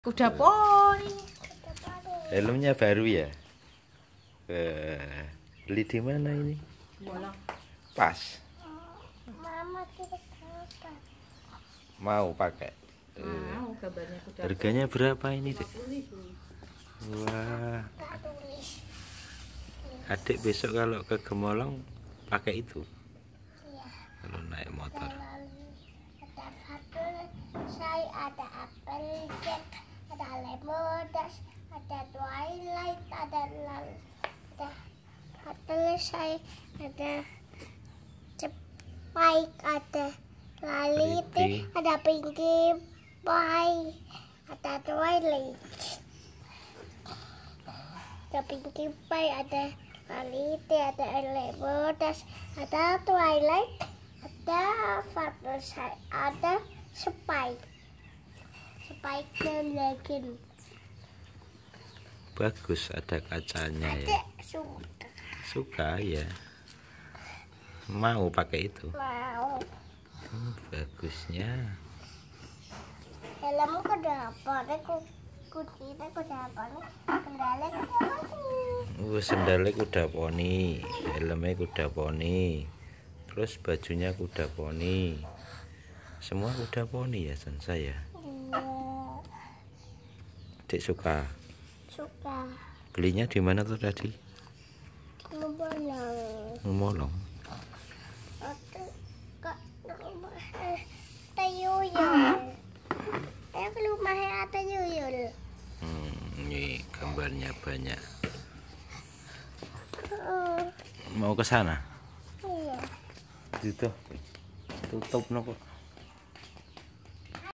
Kuda poni. Helmnya baru ya? Eh, beli di mana ini? Bolong. Pas. Mama tidak apa. Mau pakai. Mau gambarnya kuda harganya berapa ini, Dek? Wah, adik besok kalau ke Gemolong pakai itu. Iya. Kalau naik motor. Lalu ada satu saya ada apel jack, lemondas, ada twilight, ada lalu ada saya ada cepike, ada Lalite. ada pinky pie, ada twilight. Ada pinky pie, ada lalite, ada lemondas, ada twilight, ada saya ada spike. Spike dan legend. Bagus ada kacanya ya. Suka. Suka ya. Mau pakai itu. Mau. Hmm, bagusnya. Helmmu kuda apa? Nih ku kuncinya kuda apa nih? Uh, sendalnya kuda poni, helmnya kuda poni, terus bajunya kuda poni. Semua kuda poni ya San saya. Iya. Adik suka. Suka. Belinya di mana tuh tadi? Ngomolong. Tayuyul. Hmm, ini gambarnya banyak. Oh, Mau ke sana? iya. Itu tutup nopo.